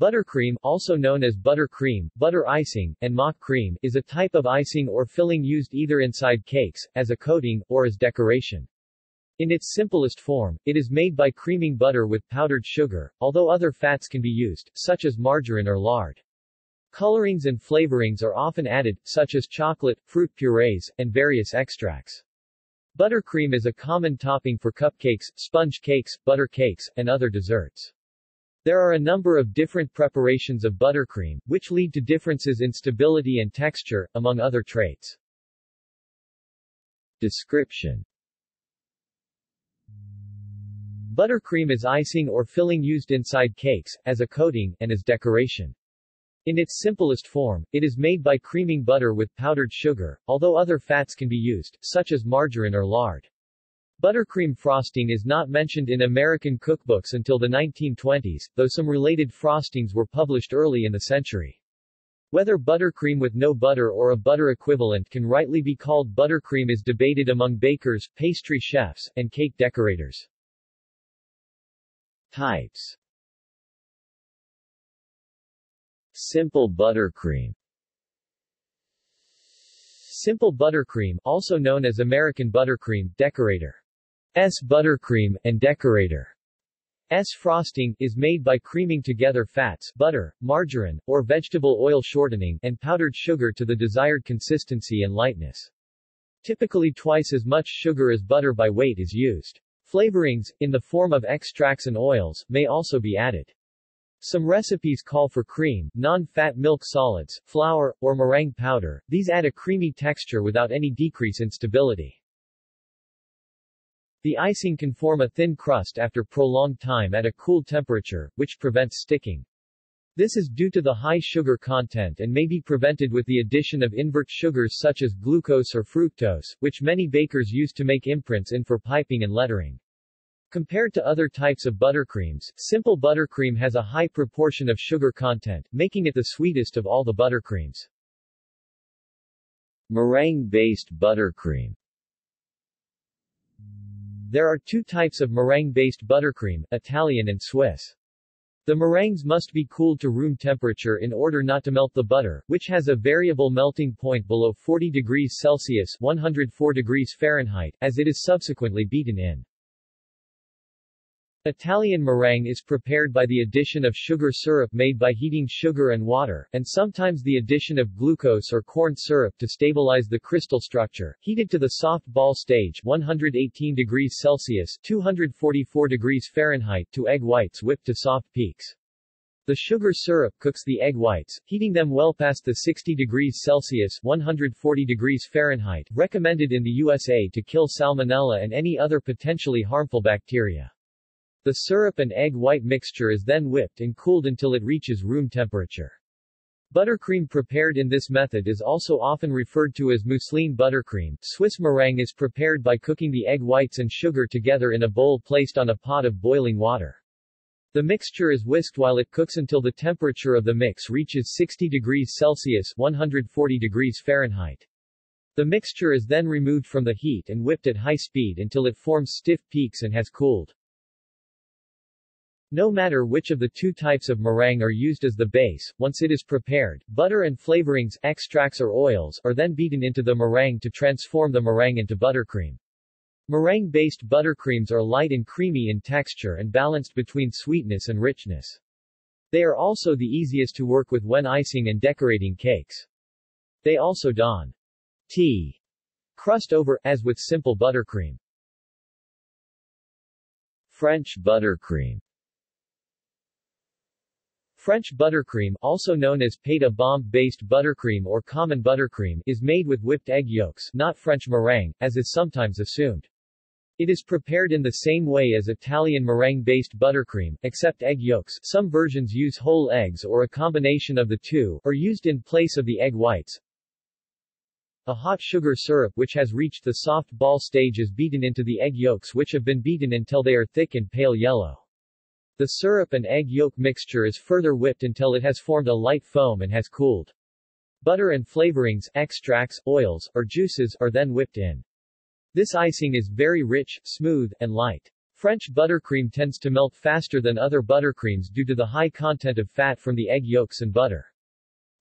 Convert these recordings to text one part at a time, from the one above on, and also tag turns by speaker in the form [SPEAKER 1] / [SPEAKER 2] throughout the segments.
[SPEAKER 1] Buttercream, also known as buttercream, butter icing, and mock cream, is a type of icing or filling used either inside cakes, as a coating, or as decoration. In its simplest form, it is made by creaming butter with powdered sugar, although other fats can be used, such as margarine or lard. Colorings and flavorings are often added, such as chocolate, fruit purees, and various extracts. Buttercream is a common topping for cupcakes, sponge cakes, butter cakes, and other desserts. There are a number of different preparations of buttercream, which lead to differences in stability and texture, among other traits. Description Buttercream is icing or filling used inside cakes, as a coating, and as decoration. In its simplest form, it is made by creaming butter with powdered sugar, although other fats can be used, such as margarine or lard. Buttercream frosting is not mentioned in American cookbooks until the 1920s, though some related frostings were published early in the century. Whether buttercream with no butter or a butter equivalent can rightly be called buttercream is debated among bakers, pastry chefs, and cake decorators. Types Simple buttercream Simple buttercream, also known as American buttercream, decorator. S buttercream, and decorator. S frosting, is made by creaming together fats, butter, margarine, or vegetable oil shortening, and powdered sugar to the desired consistency and lightness. Typically twice as much sugar as butter by weight is used. Flavorings, in the form of extracts and oils, may also be added. Some recipes call for cream, non-fat milk solids, flour, or meringue powder. These add a creamy texture without any decrease in stability. The icing can form a thin crust after prolonged time at a cool temperature, which prevents sticking. This is due to the high sugar content and may be prevented with the addition of invert sugars such as glucose or fructose, which many bakers use to make imprints in for piping and lettering. Compared to other types of buttercreams, simple buttercream has a high proportion of sugar content, making it the sweetest of all the buttercreams. Meringue-based buttercream There are two types of meringue-based buttercream, Italian and Swiss. The meringues must be cooled to room temperature in order not to melt the butter, which has a variable melting point below 40 degrees Celsius 104 degrees Fahrenheit, as it is subsequently beaten in. Italian meringue is prepared by the addition of sugar syrup made by heating sugar and water, and sometimes the addition of glucose or corn syrup to stabilize the crystal structure, heated to the soft ball stage 118 degrees Celsius 244 degrees Fahrenheit to egg whites whipped to soft peaks. The sugar syrup cooks the egg whites, heating them well past the 60 degrees Celsius 140 degrees Fahrenheit recommended in the USA to kill salmonella and any other potentially harmful bacteria. The syrup and egg white mixture is then whipped and cooled until it reaches room temperature. Buttercream prepared in this method is also often referred to as mousseline buttercream. Swiss meringue is prepared by cooking the egg whites and sugar together in a bowl placed on a pot of boiling water. The mixture is whisked while it cooks until the temperature of the mix reaches 60 degrees Celsius 140 degrees Fahrenheit. The mixture is then removed from the heat and whipped at high speed until it forms stiff peaks and has cooled. No matter which of the two types of meringue are used as the base, once it is prepared, butter and flavorings, extracts or oils, are then beaten into the meringue to transform the meringue into buttercream. Meringue-based buttercreams are light and creamy in texture and balanced between sweetness and richness. They are also the easiest to work with when icing and decorating cakes. They also don tea crust over, as with simple buttercream. French buttercream French buttercream, also known as pâte à bombe-based buttercream or common buttercream, is made with whipped egg yolks, not French meringue, as is sometimes assumed. It is prepared in the same way as Italian meringue-based buttercream, except egg yolks. Some versions use whole eggs or a combination of the two, or used in place of the egg whites. A hot sugar syrup which has reached the soft ball stage is beaten into the egg yolks which have been beaten until they are thick and pale yellow. The syrup and egg yolk mixture is further whipped until it has formed a light foam and has cooled. Butter and flavorings, extracts, oils, or juices are then whipped in. This icing is very rich, smooth, and light. French buttercream tends to melt faster than other buttercreams due to the high content of fat from the egg yolks and butter.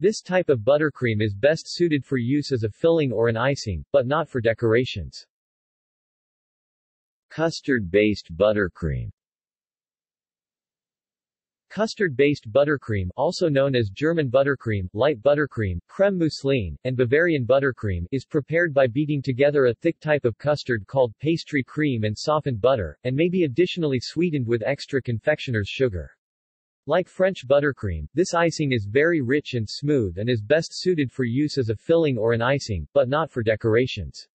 [SPEAKER 1] This type of buttercream is best suited for use as a filling or an icing, but not for decorations. Custard-based buttercream Custard-based buttercream also known as German buttercream, light buttercream, creme mousseline, and Bavarian buttercream is prepared by beating together a thick type of custard called pastry cream and softened butter, and may be additionally sweetened with extra confectioner's sugar. Like French buttercream, this icing is very rich and smooth and is best suited for use as a filling or an icing, but not for decorations.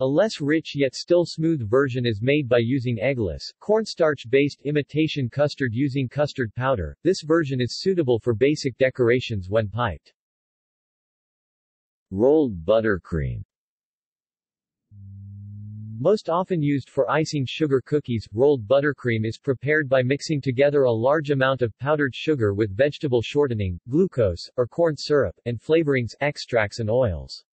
[SPEAKER 1] A less rich yet still smooth version is made by using eggless, cornstarch-based imitation custard using custard powder. This version is suitable for basic decorations when piped. Rolled buttercream most often used for icing sugar cookies, rolled buttercream is prepared by mixing together a large amount of powdered sugar with vegetable shortening, glucose, or corn syrup, and flavorings, extracts and oils.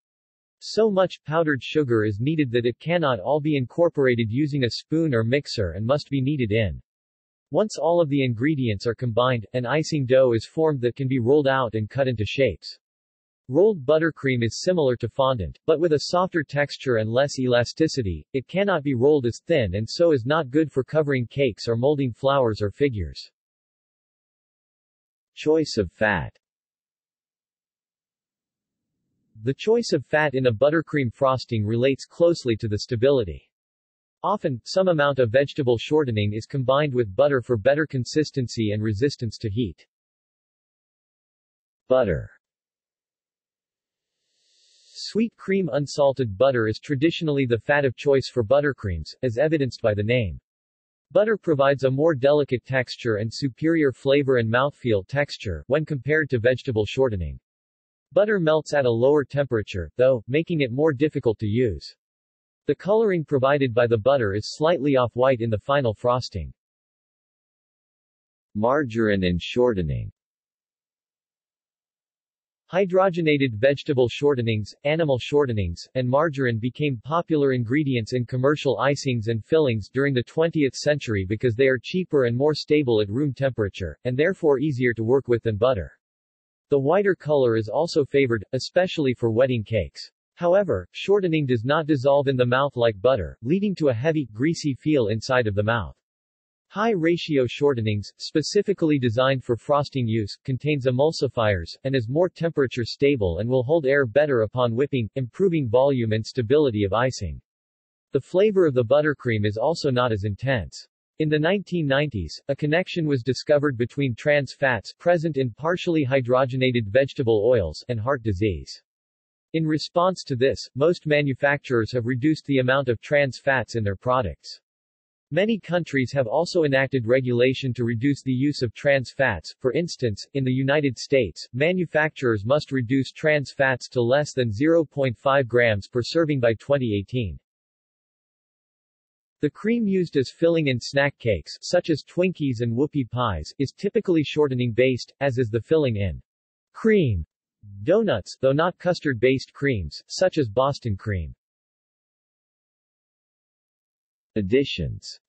[SPEAKER 1] So much powdered sugar is needed that it cannot all be incorporated using a spoon or mixer and must be kneaded in. Once all of the ingredients are combined, an icing dough is formed that can be rolled out and cut into shapes. Rolled buttercream is similar to fondant, but with a softer texture and less elasticity, it cannot be rolled as thin and so is not good for covering cakes or molding flowers or figures. Choice of fat the choice of fat in a buttercream frosting relates closely to the stability. Often, some amount of vegetable shortening is combined with butter for better consistency and resistance to heat. Butter Sweet cream unsalted butter is traditionally the fat of choice for buttercreams, as evidenced by the name. Butter provides a more delicate texture and superior flavor and mouthfeel texture when compared to vegetable shortening. Butter melts at a lower temperature, though, making it more difficult to use. The coloring provided by the butter is slightly off-white in the final frosting. Margarine and shortening Hydrogenated vegetable shortenings, animal shortenings, and margarine became popular ingredients in commercial icings and fillings during the 20th century because they are cheaper and more stable at room temperature, and therefore easier to work with than butter. The whiter color is also favored, especially for wedding cakes. However, shortening does not dissolve in the mouth like butter, leading to a heavy, greasy feel inside of the mouth. High-ratio shortenings, specifically designed for frosting use, contains emulsifiers, and is more temperature stable and will hold air better upon whipping, improving volume and stability of icing. The flavor of the buttercream is also not as intense. In the 1990s, a connection was discovered between trans fats present in partially hydrogenated vegetable oils and heart disease. In response to this, most manufacturers have reduced the amount of trans fats in their products. Many countries have also enacted regulation to reduce the use of trans fats. For instance, in the United States, manufacturers must reduce trans fats to less than 0.5 grams per serving by 2018. The cream used as filling in snack cakes, such as Twinkies and Whoopie pies, is typically shortening-based, as is the filling in cream donuts, though not custard-based creams, such as Boston cream. Additions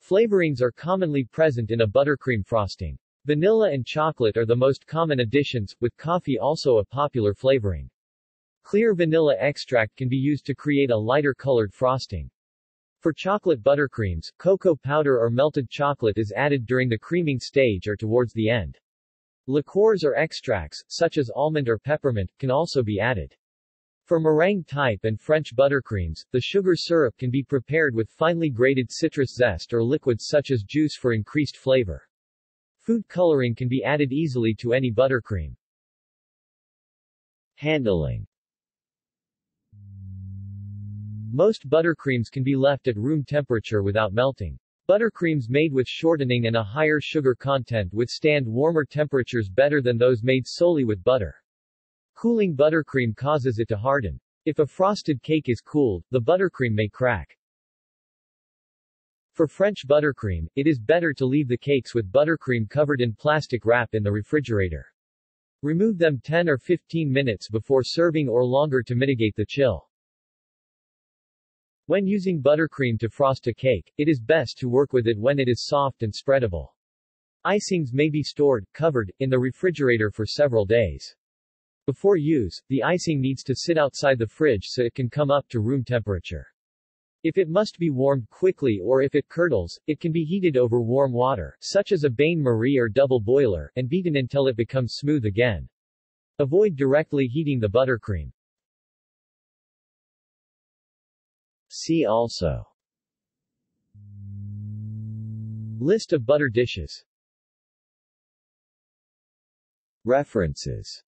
[SPEAKER 1] Flavorings are commonly present in a buttercream frosting. Vanilla and chocolate are the most common additions, with coffee also a popular flavoring. Clear vanilla extract can be used to create a lighter colored frosting. For chocolate buttercreams, cocoa powder or melted chocolate is added during the creaming stage or towards the end. Liqueurs or extracts, such as almond or peppermint, can also be added. For meringue type and French buttercreams, the sugar syrup can be prepared with finely grated citrus zest or liquids such as juice for increased flavor. Food coloring can be added easily to any buttercream. Handling most buttercreams can be left at room temperature without melting. Buttercreams made with shortening and a higher sugar content withstand warmer temperatures better than those made solely with butter. Cooling buttercream causes it to harden. If a frosted cake is cooled, the buttercream may crack. For French buttercream, it is better to leave the cakes with buttercream covered in plastic wrap in the refrigerator. Remove them 10 or 15 minutes before serving or longer to mitigate the chill. When using buttercream to frost a cake, it is best to work with it when it is soft and spreadable. Icings may be stored, covered, in the refrigerator for several days. Before use, the icing needs to sit outside the fridge so it can come up to room temperature. If it must be warmed quickly or if it curdles, it can be heated over warm water, such as a bain-marie or double boiler, and beaten until it becomes smooth again. Avoid directly heating the buttercream. See also. List of butter dishes. References